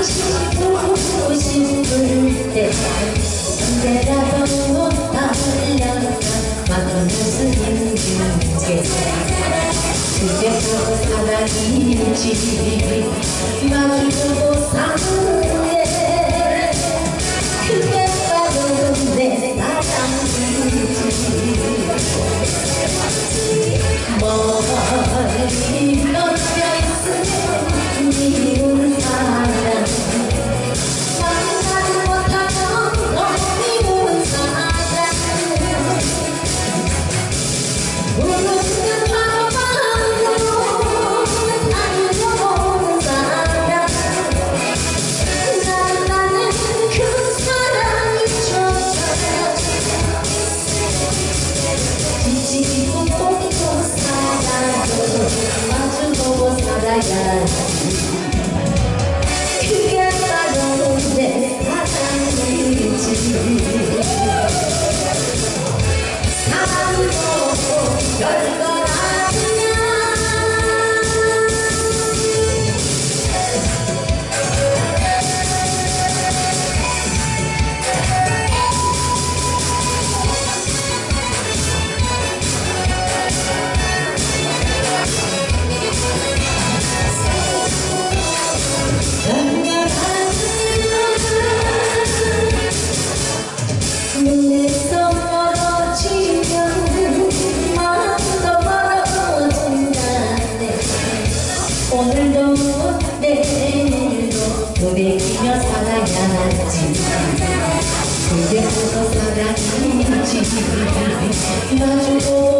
당신이 보고 싶을 때 언제라도 달려가 막은 모습 힘들겠어 그래서 사랑이지 막히고 사는 그게 바로 내 사랑이지. 사랑도 별 그게 바로 사랑이지 마주고 사는데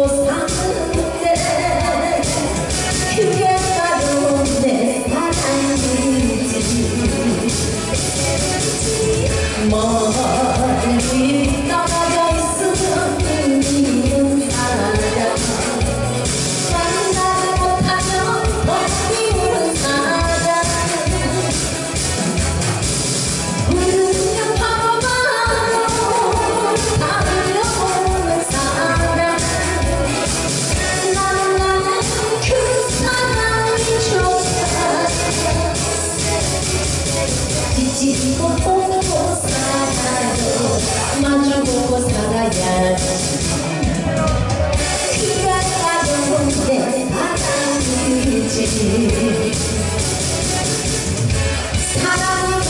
것만 주고 살아야 키가 작은 내 바닥이지 사랑도